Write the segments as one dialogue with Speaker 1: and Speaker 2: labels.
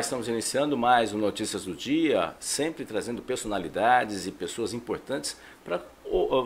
Speaker 1: Estamos iniciando mais o Notícias do Dia, sempre trazendo personalidades e pessoas importantes para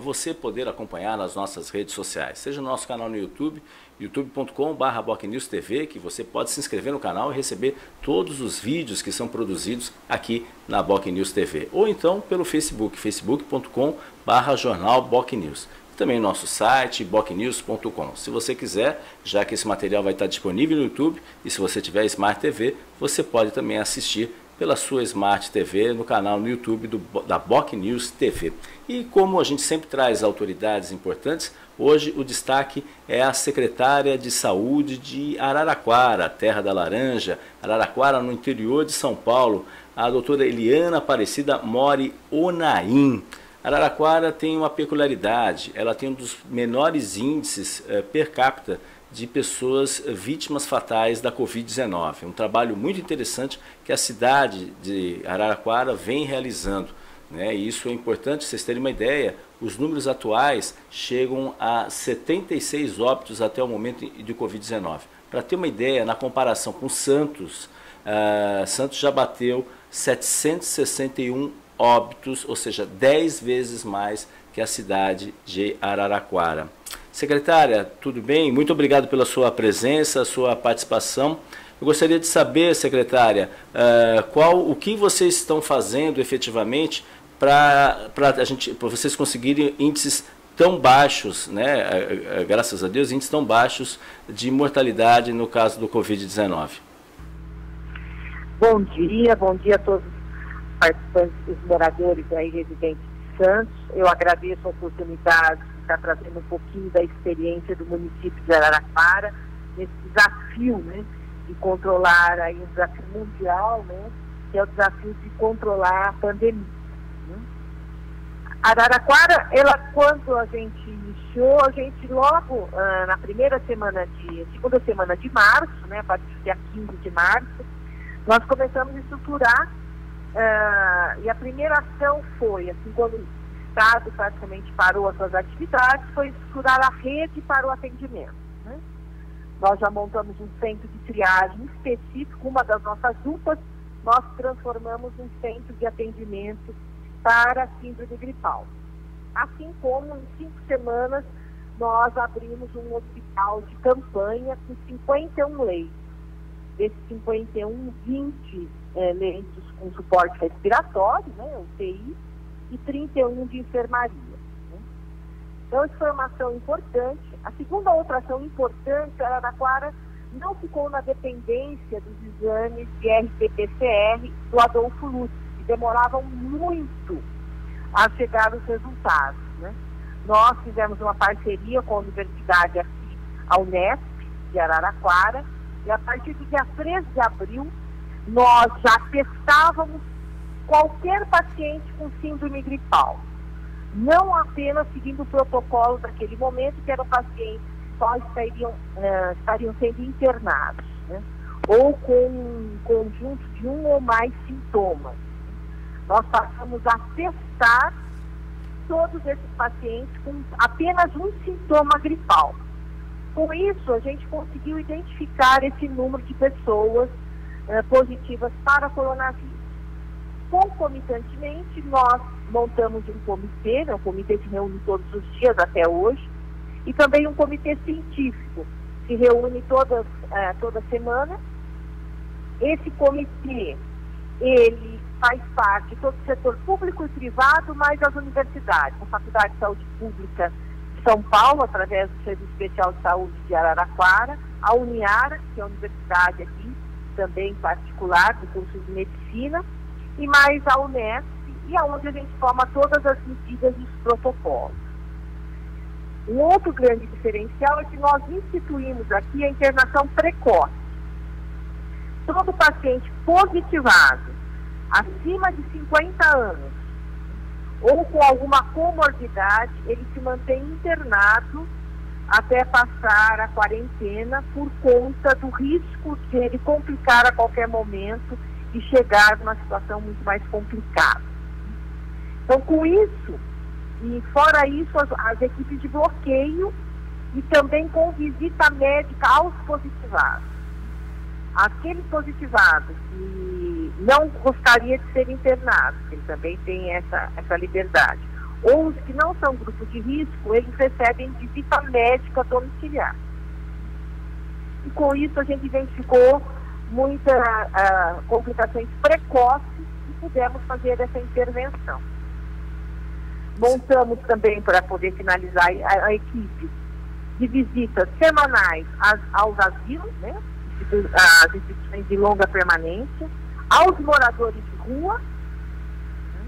Speaker 1: você poder acompanhar nas nossas redes sociais. Seja no nosso canal no YouTube, youtube.com.br TV, que você pode se inscrever no canal e receber todos os vídeos que são produzidos aqui na Boc News TV. Ou então pelo Facebook, facebook.com.br jornal Boc News também nosso site bocnews.com. Se você quiser, já que esse material vai estar disponível no YouTube e se você tiver Smart TV, você pode também assistir pela sua Smart TV no canal no YouTube do, da Boc News TV. E como a gente sempre traz autoridades importantes, hoje o destaque é a secretária de Saúde de Araraquara, Terra da Laranja, Araraquara, no interior de São Paulo, a doutora Eliana Aparecida Mori Onaim. Araraquara tem uma peculiaridade, ela tem um dos menores índices eh, per capita de pessoas vítimas fatais da Covid-19. Um trabalho muito interessante que a cidade de Araraquara vem realizando. Né? E isso é importante, vocês terem uma ideia, os números atuais chegam a 76 óbitos até o momento de Covid-19. Para ter uma ideia, na comparação com Santos, uh, Santos já bateu 761 óbitos, ou seja, 10 vezes mais que a cidade de Araraquara. Secretária, tudo bem? Muito obrigado pela sua presença, sua participação. Eu gostaria de saber, secretária, uh, qual o que vocês estão fazendo efetivamente para a gente, para vocês conseguirem índices tão baixos, né, eh, eh, graças a Deus, índices tão baixos de mortalidade no caso do Covid-19.
Speaker 2: Bom dia, bom dia a todos participantes, os moradores aí residentes de Santos. Eu agradeço a oportunidade de estar trazendo um pouquinho da experiência do município de Araraquara, nesse desafio né, de controlar aí um desafio mundial, né, que é o desafio de controlar a pandemia. Né. Araraquara, ela quando a gente iniciou, a gente logo ah, na primeira semana de, segunda semana de março, né, a partir do dia 15 de março, nós começamos a estruturar Uh, e a primeira ação foi, assim, quando o Estado praticamente parou as suas atividades, foi estruturar a rede para o atendimento. Né? Nós já montamos um centro de triagem específico, uma das nossas UPAs, nós transformamos um centro de atendimento para síndrome gripal. Assim como em cinco semanas nós abrimos um hospital de campanha com 51 leitos. Desses 51, 20 é, leitos com suporte respiratório, né, UTI, e 31 de enfermaria. Né? Então, isso foi uma ação importante. A segunda outra ação importante, a Araraquara não ficou na dependência dos exames de RT-PCR do Adolfo Lutz, que demoravam muito a chegar os resultados. Né? Nós fizemos uma parceria com a Universidade aqui, a Unesp, de Araraquara, e a partir do dia 13 de abril, nós já testávamos qualquer paciente com síndrome gripal. Não apenas seguindo o protocolo daquele momento, que eram pacientes que só estariam, uh, estariam sendo internados, né? ou com um conjunto de um ou mais sintomas. Nós passamos a testar todos esses pacientes com apenas um sintoma gripal. Com isso, a gente conseguiu identificar esse número de pessoas eh, positivas para coronavírus. Concomitantemente, nós montamos um comitê, né, um comitê se reúne todos os dias até hoje, e também um comitê científico, se reúne todas, eh, toda semana. Esse comitê, ele faz parte todo o setor público e privado, mais as universidades, a Faculdade de Saúde Pública de São Paulo, através do Serviço Especial de Saúde de Araraquara, a Uniara, que é a universidade aqui, também particular, do curso de medicina, e mais a Unesp, e aonde a gente toma todas as medidas e os protocolos. Um outro grande diferencial é que nós instituímos aqui a internação precoce. Todo paciente positivado, acima de 50 anos, ou com alguma comorbidade, ele se mantém internado até passar a quarentena por conta do risco de ele complicar a qualquer momento e chegar numa situação muito mais complicada. Então, com isso, e fora isso, as, as equipes de bloqueio e também com visita médica aos positivados. Aquele positivado que não gostaria de ser internado, ele também tem essa, essa liberdade, ou os que não são grupo de risco, eles recebem visita médica domiciliar. E com isso a gente identificou muitas uh, complicações precoces e pudemos fazer essa intervenção. Montamos também, para poder finalizar, a, a equipe de visitas semanais às, aos asilos, né, as instituições de longa permanência, aos moradores de rua né,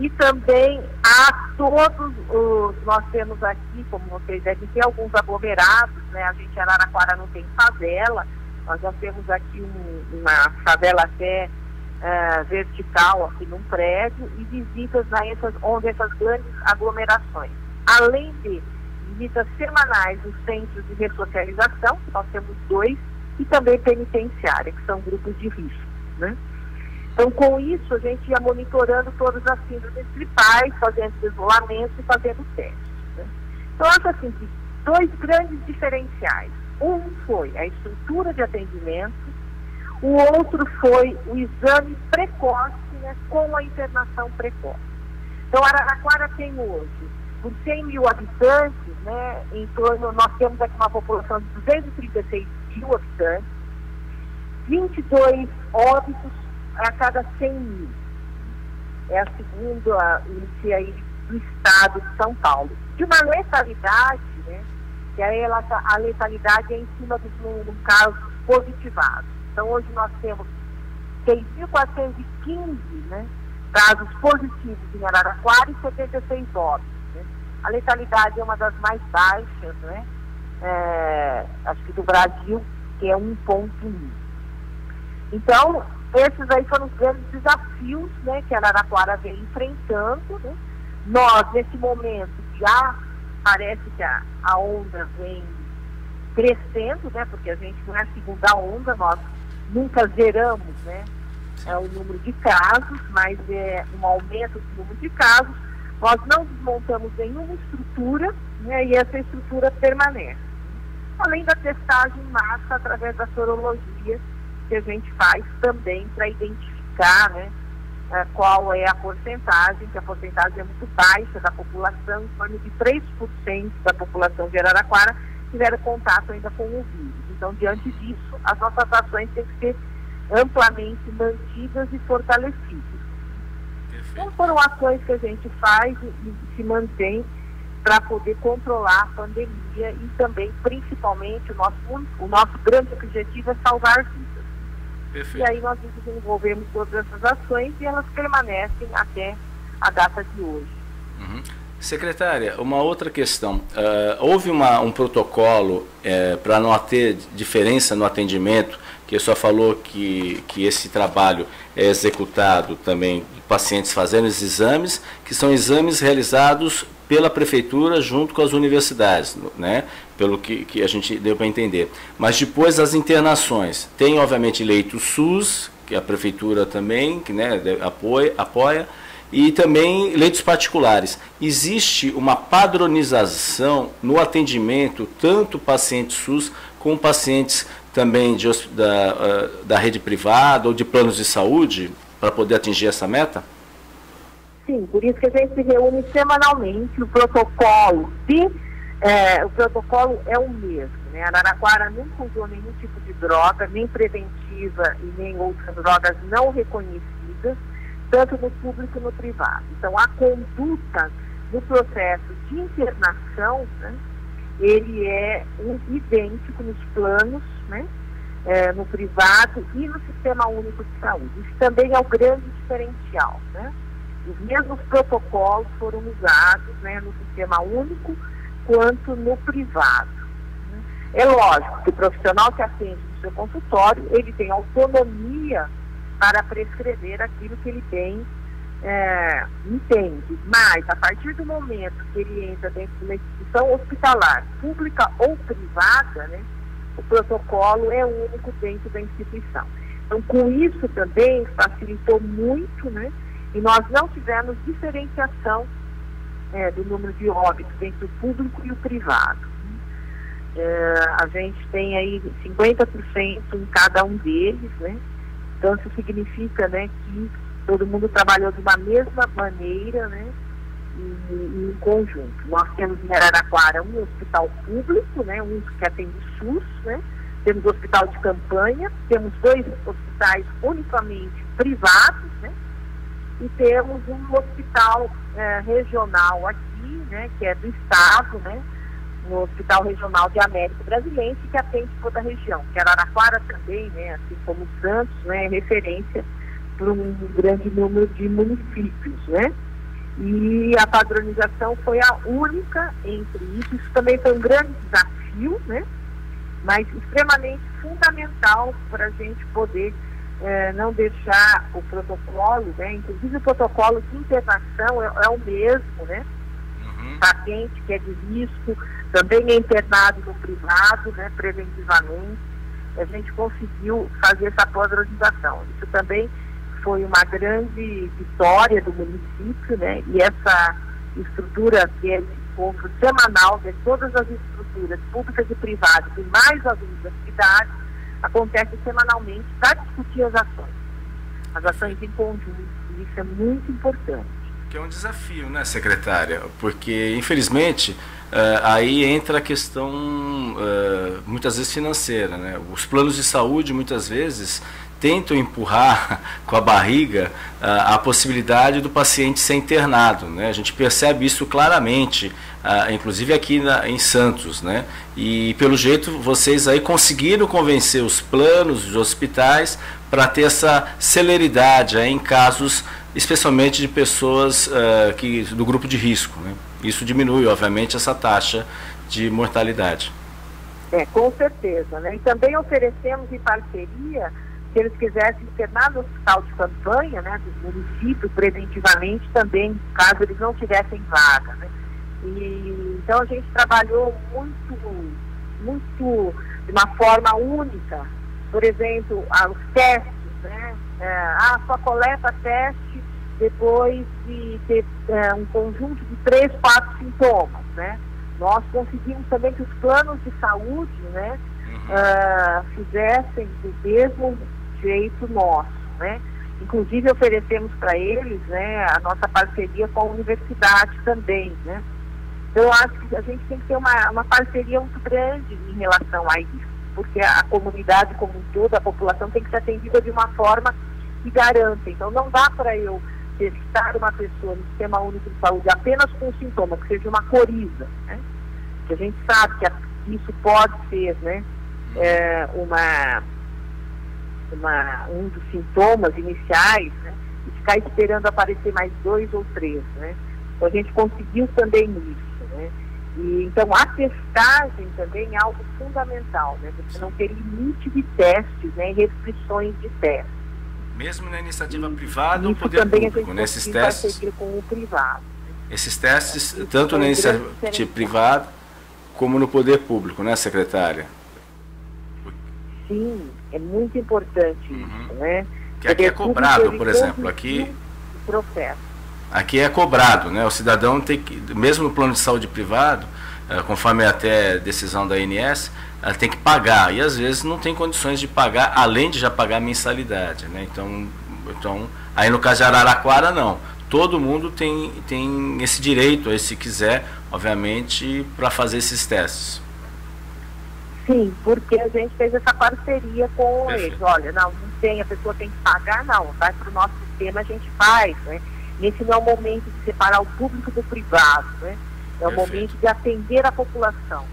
Speaker 2: e também a todos os. Nós temos aqui, como vocês devem ter, alguns aglomerados, né? A gente em Araraquara não tem favela, nós já temos aqui um, uma favela até uh, vertical aqui num prédio e visitas nessas, onde essas grandes aglomerações. Além de visitas semanais nos centros de ressocialização, nós temos dois, e também penitenciária, que são grupos de risco. Né? Então, com isso, a gente ia monitorando todas as síndromes gripais, fazendo isolamento e fazendo testes. Né? Então, acho assim que dois grandes diferenciais. Um foi a estrutura de atendimento, o outro foi o exame precoce né, com a internação precoce. Então, Araraquara tem hoje, por 100 mil habitantes, né, em torno, nós temos aqui uma população de 236 mil habitantes, 22 óbitos a cada 100 mil. É a segunda índice aí do estado de São Paulo. De uma letalidade, né, que a letalidade é em cima dos no, casos positivados. Então, hoje nós temos 6.415 né, casos positivos em Araraquara e 76 óbitos. Né. A letalidade é uma das mais baixas, né, é, acho que do Brasil, que é 1,1. Então, esses aí foram os grandes desafios né, que a Araraquara vem enfrentando. Né. Nós, nesse momento, já parece que a, a onda vem crescendo, né, porque a gente não é a segunda onda, nós nunca zeramos né, é, o número de casos, mas é um aumento do número de casos. Nós não desmontamos nenhuma estrutura né, e essa estrutura permanece além da testagem em massa através da sorologia que a gente faz também para identificar né, é, qual é a porcentagem, que a porcentagem é muito baixa da população, em torno de 3% da população de Araraquara tiveram contato ainda com o vírus. Então, diante disso, as nossas ações têm que ser amplamente mantidas e fortalecidas. Então, foram ações que a gente faz e, e se mantém para poder controlar a pandemia e também, principalmente, o nosso, o nosso grande objetivo é salvar vidas. Perfeito. E aí nós desenvolvemos todas essas ações e elas permanecem até a data de hoje.
Speaker 1: Uhum. Secretária, uma outra questão. Uh, houve uma, um protocolo uh, eh, para não ter diferença no atendimento, que só falou que, que esse trabalho é executado também pacientes fazendo os exames, que são exames realizados pela prefeitura junto com as universidades, né? pelo que, que a gente deu para entender. Mas depois as internações, tem obviamente leito SUS, que a prefeitura também que, né, apoia, apoia, e também leitos particulares. Existe uma padronização no atendimento, tanto pacientes SUS como pacientes também de, da, ah, da rede privada ou de planos de saúde? para poder atingir essa meta?
Speaker 2: Sim, por isso que a gente se reúne semanalmente, o protocolo, é, o protocolo é o mesmo. Né? A Araraquara nunca usou nenhum tipo de droga, nem preventiva e nem outras drogas não reconhecidas, tanto no público como no privado. Então, a conduta no processo de internação, né, ele é idêntico nos planos, né, é, no privado e no Sistema Único de Saúde. Isso também é o grande diferencial. Né? Os mesmos protocolos foram usados né, no Sistema Único quanto no privado. Né? É lógico que o profissional que atende no seu consultório, ele tem autonomia para prescrever aquilo que ele tem é, entende, mas a partir do momento que ele entra dentro de uma instituição hospitalar, pública ou privada, né, o protocolo é único dentro da instituição. Então, com isso também facilitou muito, né? E nós não tivemos diferenciação é, do número de óbitos entre o público e o privado. é, a gente tem aí 50% em cada um deles, né? Então isso significa né, que todo mundo trabalhou de uma mesma maneira, né? E, em conjunto. Nós temos em Araraquara um hospital público, né? Um que atende SUS, né? Temos hospital de campanha, temos dois hospitais unicamente privados, né? E temos um hospital é, regional aqui, né? Que é do estado, né? no Hospital Regional de América Brasileira, que atende toda a região. Que Araraquara também, né, assim como Santos, né, é referência para um grande número de municípios, né? E a padronização foi a única entre isso. Isso também foi um grande desafio, né? Mas extremamente fundamental para a gente poder eh, não deixar o protocolo, né? Inclusive o protocolo de internação é, é o mesmo, né? Uhum. Paciente que é de risco, também é internado no privado, né, preventivamente. A gente conseguiu fazer essa padronização. Isso também foi uma grande vitória do município, né? E essa estrutura que é de encontro semanal de todas as estruturas públicas e privadas e mais as universidades acontece semanalmente para discutir as ações. As ações em conjunto. Isso é muito importante.
Speaker 1: Que é um desafio, né, secretária? Porque, infelizmente, Uh, aí entra a questão uh, muitas vezes financeira. Né? Os planos de saúde muitas vezes tentam empurrar com a barriga uh, a possibilidade do paciente ser internado. Né? A gente percebe isso claramente, inclusive aqui em Santos. Né? E pelo jeito vocês aí conseguiram convencer os planos dos hospitais para ter essa celeridade aí, em casos especialmente de pessoas que, do grupo de risco. Né? Isso diminui, obviamente, essa taxa de mortalidade.
Speaker 2: É, com certeza. Né? E também oferecemos em parceria, se eles quisessem internar no hospital de campanha, né, dos municípios, preventivamente também, caso eles não tivessem vaga. Né? E, então a gente trabalhou muito, muito de uma forma única. Por exemplo, os testes, né? É, ah, só coleta teste depois de ter é, um conjunto de três, quatro sintomas, né? Nós conseguimos também que os planos de saúde, né, uhum. uh, fizessem do mesmo jeito nosso, né? Inclusive oferecemos para eles, né, a nossa parceria com a universidade também, né? Eu acho que a gente tem que ter uma, uma parceria muito grande em relação a isso, porque a, a comunidade como um todo, a população tem que ser atendida de uma forma que garanta. Então, não dá para eu testar uma pessoa no Sistema Único de Saúde apenas com sintoma, que seja uma coriza, né? que a gente sabe que isso pode ser né, é, uma, uma, um dos sintomas iniciais, né, e ficar esperando aparecer mais dois ou três. Né? Então a gente conseguiu também isso. Né? E, então a testagem também é algo fundamental, né? Você não ter limite de testes, né, restrições de testes
Speaker 1: mesmo na iniciativa privada ou poder público, nesses testes.
Speaker 2: Com o privado.
Speaker 1: Esses testes, tanto na iniciativa privada como no poder público, né, secretária?
Speaker 2: Sim, é muito importante uhum. isso, né?
Speaker 1: Que aqui é cobrado, por exemplo, aqui Aqui é cobrado, né? O cidadão tem que, mesmo no plano de saúde privado, eh, conforme até decisão da ANS, ela tem que pagar e às vezes não tem condições de pagar, além de já pagar a mensalidade. Né? Então, então, aí no caso de Araraquara, não. Todo mundo tem, tem esse direito, aí, se quiser, obviamente, para fazer esses testes.
Speaker 2: Sim, porque a gente fez essa parceria com Perfeito. eles. Olha, não, não tem, a pessoa tem que pagar, não. Vai para o nosso sistema, a gente faz. Né? Esse não é o momento de separar o público do privado. Né? É o Perfeito. momento de atender a população.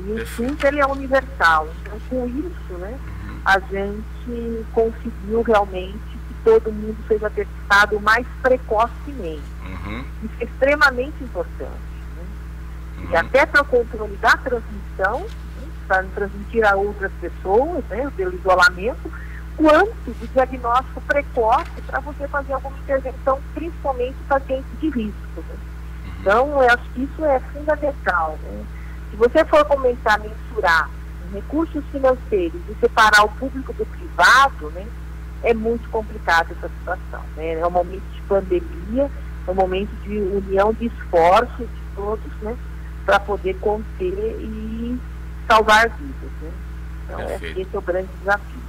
Speaker 2: E o SUS ele é universal. Então, com isso, né, a gente conseguiu realmente que todo mundo seja testado mais precocemente. Uhum. Isso é extremamente importante. Né? Uhum. E até para o controle da transmissão, para transmitir a outras pessoas, né, pelo isolamento, quanto de diagnóstico precoce para você fazer alguma intervenção, principalmente pacientes de risco. Né? Então, eu acho que isso é fundamental. Né? Se você for começar a mensurar recursos financeiros e separar o público do privado, né, é muito complicada essa situação. Né? É um momento de pandemia, é um momento de união de esforços de todos, né, para poder conter e salvar vidas. Né? Então, esse é o grande desafio.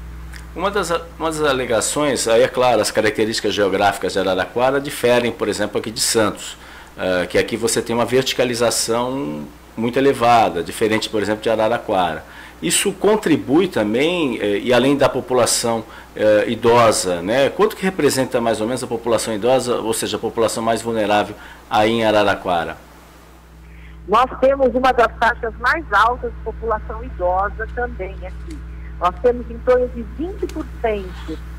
Speaker 1: Uma das, uma das alegações, aí é claro, as características geográficas de Araraquara diferem, por exemplo, aqui de Santos, uh, que aqui você tem uma verticalização muito elevada, diferente, por exemplo, de Araraquara. Isso contribui também, eh, e além da população eh, idosa, né, quanto que representa mais ou menos a população idosa, ou seja, a população mais vulnerável aí em Araraquara?
Speaker 2: Nós temos uma das taxas mais altas de população idosa também aqui. Nós temos em torno de 20%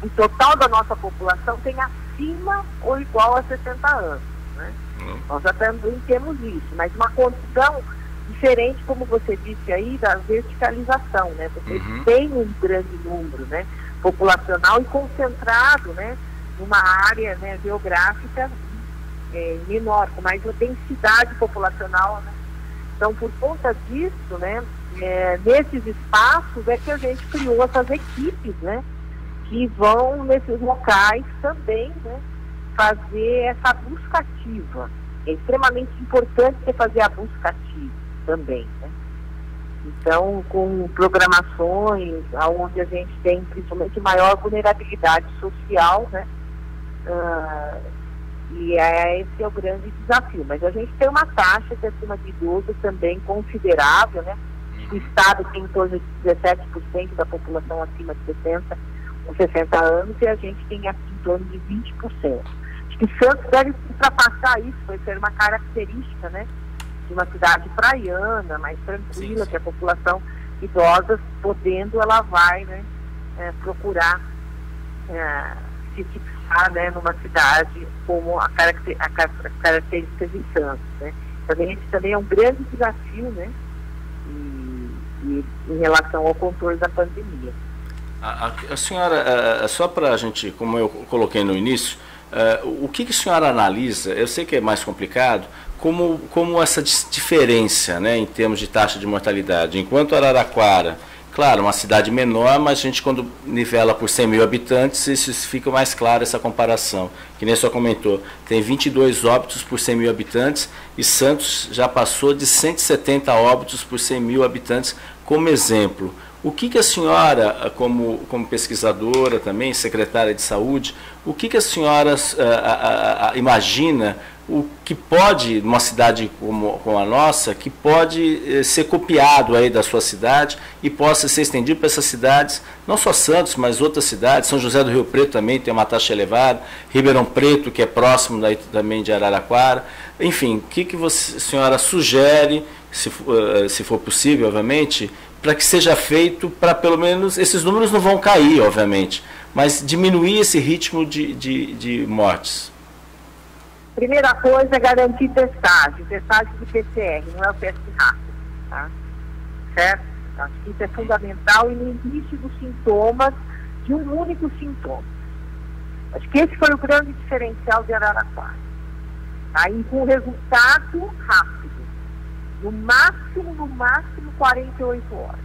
Speaker 2: do total da nossa população tem acima ou igual a 60 anos. Né? Uhum. Nós já também temos isso, mas uma condição diferente, como você disse aí, da verticalização, né? Você uhum. tem um grande número, né? Populacional e concentrado, né? Numa área né, geográfica é, menor, com mais densidade populacional, né? Então, por conta disso, né? É, nesses espaços é que a gente criou essas equipes, né? Que vão nesses locais também, né? Fazer essa busca ativa. É extremamente importante você fazer a busca ativa também. Né? Então, com programações onde a gente tem principalmente maior vulnerabilidade social, né? Uh, e é, esse é o grande desafio. Mas a gente tem uma taxa de acima de idoso também considerável, né? O uhum. Estado tem em torno de 17% da população acima de 60 ou 60 anos e a gente tem aqui em torno de 20%. Acho que Santos deve ultrapassar isso, vai ser uma característica, né? de uma cidade praiana, mais tranquila, sim, que a população idosa, podendo, ela vai né, é, procurar é, se fixar né, numa cidade como a, caracter, a, a característica de Santos. Né. Também esse também é um grande desafio né, e, e em relação ao controle da pandemia.
Speaker 1: A, a senhora, só para a gente, como eu coloquei no início, Uh, o que, que a senhora analisa? Eu sei que é mais complicado, como, como essa diferença né, em termos de taxa de mortalidade. Enquanto Araraquara, claro, uma cidade menor, mas a gente quando nivela por 100 mil habitantes, isso fica mais claro essa comparação. Que nem só comentou, tem 22 óbitos por 100 mil habitantes e Santos já passou de 170 óbitos por 100 mil habitantes como exemplo. O que, que a senhora, como, como pesquisadora também, secretária de saúde, o que, que a senhora uh, uh, uh, imagina o que pode, numa cidade como, como a nossa, que pode eh, ser copiado aí da sua cidade e possa ser estendido para essas cidades, não só Santos, mas outras cidades, São José do Rio Preto também tem uma taxa elevada, Ribeirão Preto, que é próximo daí também de Araraquara. Enfim, o que, que você, a senhora sugere, se, uh, se for possível, obviamente, para que seja feito para pelo menos, esses números não vão cair, obviamente, mas diminuir esse ritmo de, de, de mortes?
Speaker 2: Primeira coisa é garantir testagem, testagem de PCR, não é o teste rápido, tá? Certo? Acho que isso é fundamental e no início dos sintomas de um único sintoma. Acho que esse foi o grande diferencial de Araraquara. Aí tá? com resultado rápido. No máximo, no máximo 48 horas.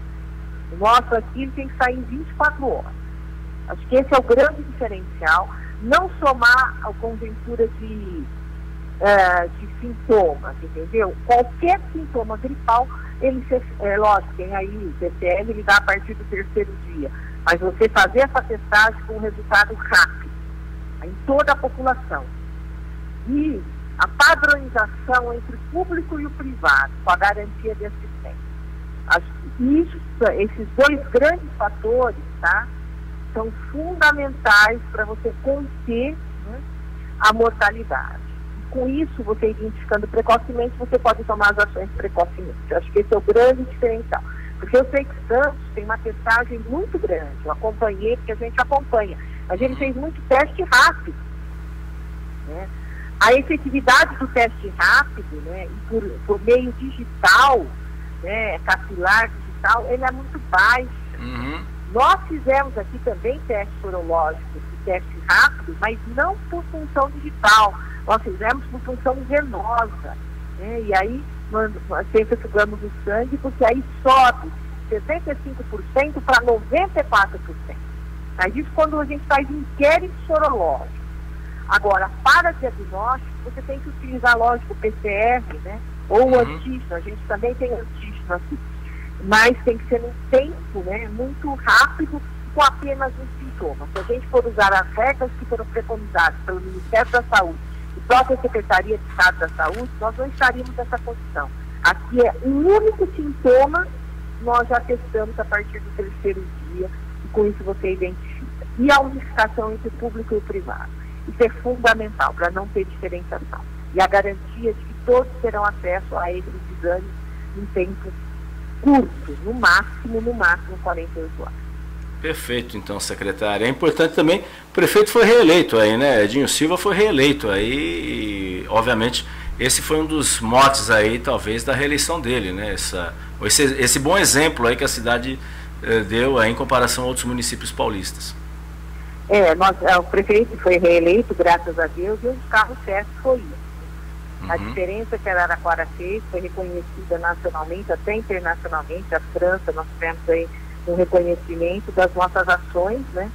Speaker 2: O nosso aqui tem que sair em 24 horas. Acho que esse é o grande diferencial. Não somar a conjuntura de uh, de sintomas, entendeu? Qualquer sintoma gripal, ele se, é lógico, tem aí o PCR, ele dá a partir do terceiro dia. Mas você fazer essa testagem com um resultado rápido, em toda a população. E a padronização entre o público e o privado, com a garantia de assistência. Isso, esses dois grandes fatores, tá? São fundamentais para você conter né, a mortalidade com isso, você identificando precocemente, você pode tomar as ações precocemente. Eu acho que esse é o grande diferencial. Porque eu sei que Santos tem uma testagem muito grande. Eu acompanhei, porque a gente acompanha. A gente fez muito teste rápido. Né? A efetividade do teste rápido, né, por, por meio digital, né, capilar digital, ele é muito baixo. Uhum. Nós fizemos aqui também testes sorológicos e testes rápidos, mas não por função digital nós fizemos por função venosa. Né? E aí, sempre sugamos o sangue, porque aí sobe 65% para 94%. Mas isso quando a gente faz inquérito sorológico. Agora, para diagnóstico, você tem que utilizar, lógico, o PCR, né? Ou o uhum. antígeno. A gente também tem antígeno aqui. mas tem que ser num tempo né, muito rápido com apenas um sintoma. Se a gente for usar as regras que foram preconizadas pelo Ministério da Saúde e própria Secretaria de Estado da Saúde, nós não estaríamos nessa condição. Aqui é um único sintoma, nós já testamos a partir do terceiro dia, e com isso você identifica. E a unificação entre o público e o privado. Isso é fundamental para não ter diferenciação. E a garantia de que todos terão acesso a esses exames em tempo curto, no máximo, no máximo 48 horas.
Speaker 1: Perfeito, então, secretária. É importante também, o prefeito foi reeleito aí, né? Edinho Silva foi reeleito aí e, obviamente, esse foi um dos motes aí, talvez, da reeleição dele, né? Essa, esse, esse bom exemplo aí que a cidade eh, deu aí em comparação a outros municípios paulistas.
Speaker 2: É, nós, é, o prefeito foi reeleito, graças a Deus, e um dos carros-chefes foi isso. Uhum. A diferença que a Araraquara fez foi reconhecida nacionalmente, até internacionalmente. A França, nós tivemos aí um reconhecimento das nossas ações, né?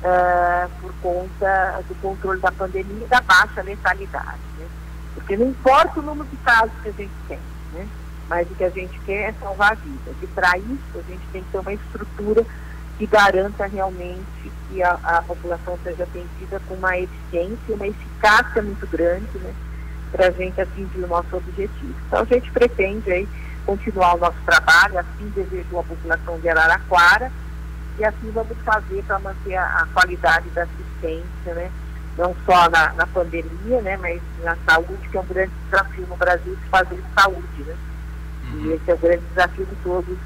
Speaker 2: Uh, por conta do controle da pandemia e da baixa letalidade. Né? Porque não importa o número de casos que a gente tem, né? mas o que a gente quer é salvar vidas. E para isso a gente tem que ter uma estrutura que garanta realmente que a, a população seja atendida com uma eficiência, uma eficácia muito grande, né? para a gente atingir o nosso objetivo. Então a gente pretende aí continuar o nosso trabalho, assim desejou a população de Araraquara, e assim vamos fazer para manter a, a, qualidade da assistência, né? não só na, na, pandemia, né? mas na saúde, que é um grande desafio no Brasil de fazer saúde. Né? Uhum. E esse é o grande desafio que todos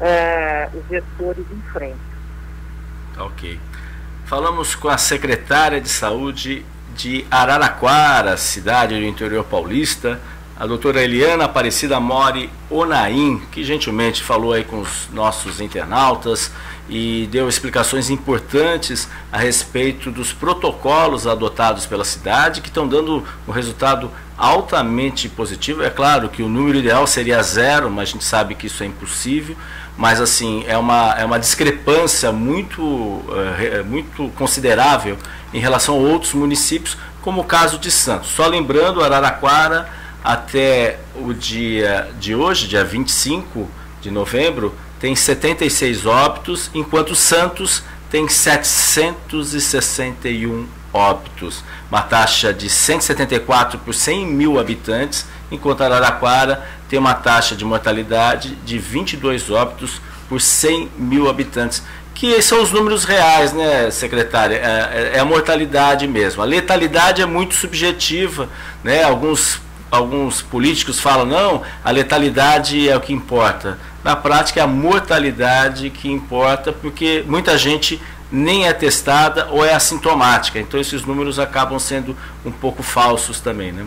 Speaker 2: é, os gestores enfrentam.
Speaker 1: Ok. Falamos com a secretária de Saúde de Araraquara, cidade do interior paulista, a doutora Eliana Aparecida Mori Onaim, que gentilmente falou aí com os nossos internautas e deu explicações importantes a respeito dos protocolos adotados pela cidade, que estão dando um resultado altamente positivo. É claro que o número ideal seria zero, mas a gente sabe que isso é impossível. Mas assim, é uma, é uma discrepância muito, é, muito considerável em relação a outros municípios, como o caso de Santos. Só lembrando, Araraquara até o dia de hoje, dia 25 de novembro, tem 76 óbitos, enquanto Santos tem 761 óbitos, uma taxa de 174 por 100 mil habitantes, enquanto Araraquara tem uma taxa de mortalidade de 22 óbitos por 100 mil habitantes, que são os números reais, né, secretária? É, é, é a mortalidade mesmo. A letalidade é muito subjetiva, né? Alguns alguns políticos falam, não, a letalidade é o que importa. Na prática, é a mortalidade que importa, porque muita gente nem é testada ou é assintomática. Então, esses números acabam sendo um pouco falsos também, né?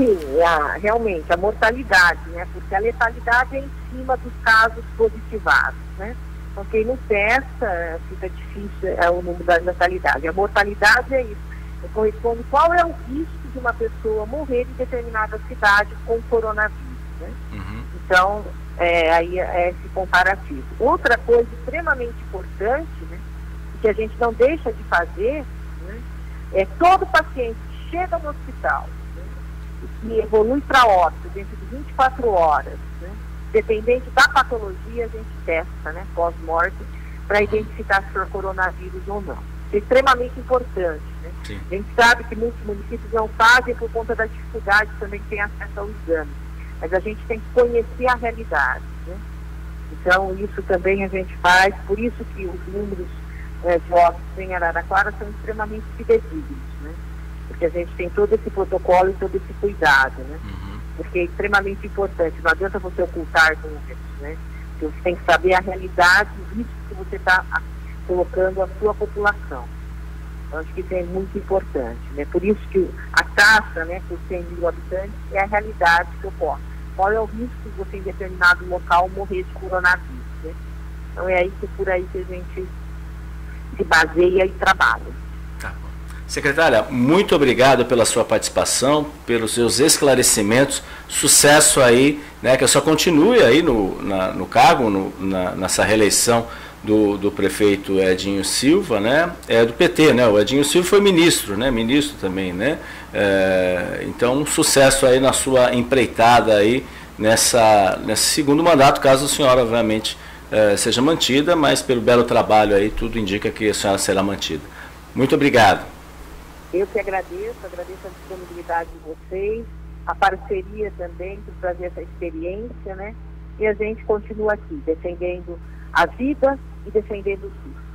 Speaker 2: Sim, a, realmente, a mortalidade, né? Porque a letalidade é em cima dos casos positivados, né? Então, quem não testa, fica difícil é, o número da letalidade. A mortalidade é isso. Corresponde qual é o risco de uma pessoa morrer em determinada cidade com coronavírus. Né? Uhum. Então, é, aí é esse comparativo. Outra coisa extremamente importante, né, que a gente não deixa de fazer, né, é todo paciente que chega no hospital né, e evolui para óbito dentro de 24 horas, né, dependente da patologia, a gente testa, né, pós-morte, para identificar se for coronavírus ou não. Isso é extremamente importante. Né? A gente sabe que muitos municípios não fazem por conta da dificuldade também que tem acesso ao exame. Mas a gente tem que conhecer a realidade. Né? Então, isso também a gente faz, por isso que os números é, de óbitos em Araraquara são extremamente fidedignos, né? Porque a gente tem todo esse protocolo e todo esse cuidado, né? Uhum. Porque é extremamente importante, não adianta você ocultar números, né? Você tem que saber a realidade, o risco que você está colocando a sua população. Eu acho que isso é muito importante. Né? Por isso que a taxa né, por 100 mil habitantes é a realidade que ocorre. Qual é o risco de você em determinado local morrer de coronavírus? Né? Então é que por aí que a gente se baseia e trabalha.
Speaker 1: Tá Secretária, muito obrigado pela sua participação, pelos seus esclarecimentos. Sucesso aí, né, que eu só continue aí no, na, no cargo, no, na, nessa reeleição do, do prefeito Edinho Silva, né? É do PT, né? O Edinho Silva foi ministro, né? Ministro também, né? É, então, sucesso aí na sua empreitada aí nessa, nesse segundo mandato, caso a senhora, obviamente, eh, seja mantida, mas pelo belo trabalho aí, tudo indica que a senhora será mantida. Muito obrigado.
Speaker 2: Eu que agradeço, agradeço a disponibilidade de vocês, a parceria também por trazer essa experiência, né? E a gente continua aqui, defendendo a vida e defendendo o SUS.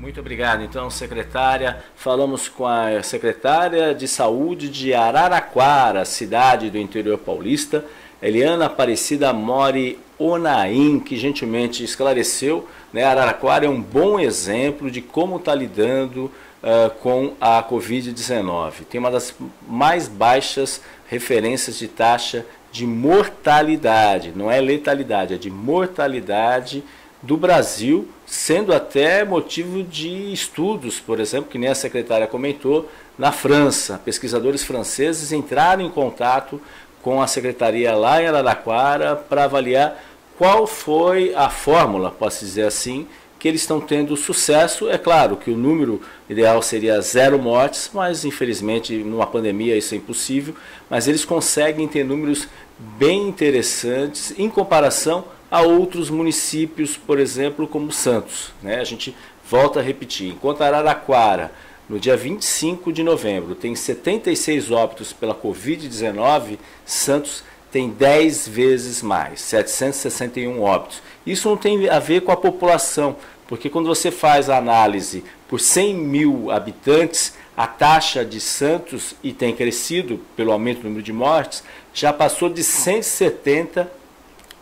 Speaker 1: Muito obrigado. Então, secretária, falamos com a secretária de Saúde de Araraquara, cidade do interior paulista, Eliana Aparecida Mori Onaim, que gentilmente esclareceu. Né, Araraquara é um bom exemplo de como está lidando uh, com a Covid-19. Tem uma das mais baixas referências de taxa de mortalidade, não é letalidade, é de mortalidade do Brasil, sendo até motivo de estudos, por exemplo, que nem a secretária comentou, na França. Pesquisadores franceses entraram em contato com a secretaria lá em Araraquara para avaliar qual foi a fórmula, posso dizer assim, que eles estão tendo sucesso. É claro que o número ideal seria zero mortes, mas infelizmente numa pandemia isso é impossível. Mas eles conseguem ter números bem interessantes em comparação a outros municípios, por exemplo, como Santos. Né? A gente volta a repetir, enquanto Araraquara, no dia 25 de novembro, tem 76 óbitos pela Covid-19, Santos tem 10 vezes mais, 761 óbitos. Isso não tem a ver com a população, porque quando você faz a análise por 100 mil habitantes, a taxa de Santos, e tem crescido pelo aumento do número de mortes, já passou de 170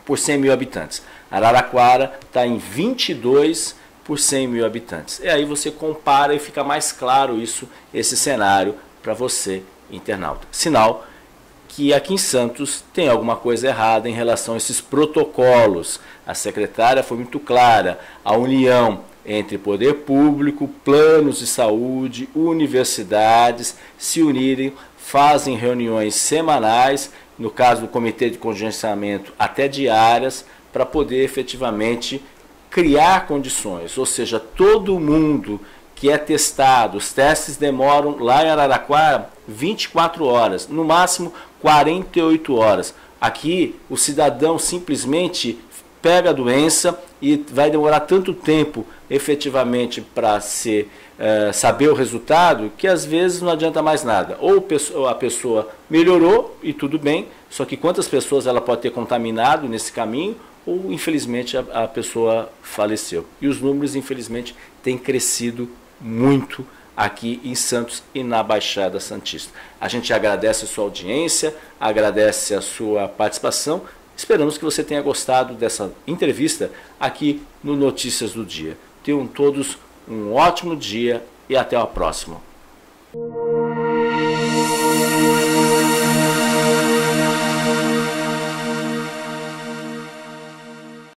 Speaker 1: por 100 mil habitantes. Araraquara está em 22 por 100 mil habitantes. E aí você compara e fica mais claro isso, esse cenário para você, internauta. Sinal que aqui em Santos tem alguma coisa errada em relação a esses protocolos. A secretária foi muito clara. A união entre poder público, planos de saúde, universidades se unirem, fazem reuniões semanais no caso do comitê de contingenciamento, até diárias, para poder efetivamente criar condições, ou seja, todo mundo que é testado, os testes demoram lá em Araraquara 24 horas, no máximo 48 horas. Aqui o cidadão simplesmente pega a doença e vai demorar tanto tempo efetivamente para ser é, saber o resultado que às vezes não adianta mais nada. Ou a pessoa melhorou e tudo bem, só que quantas pessoas ela pode ter contaminado nesse caminho ou infelizmente a, a pessoa faleceu. E os números infelizmente têm crescido muito aqui em Santos e na Baixada Santista. A gente agradece a sua audiência, agradece a sua participação. Esperamos que você tenha gostado dessa entrevista aqui no Notícias do Dia. Tenham todos um ótimo dia e até a próxima.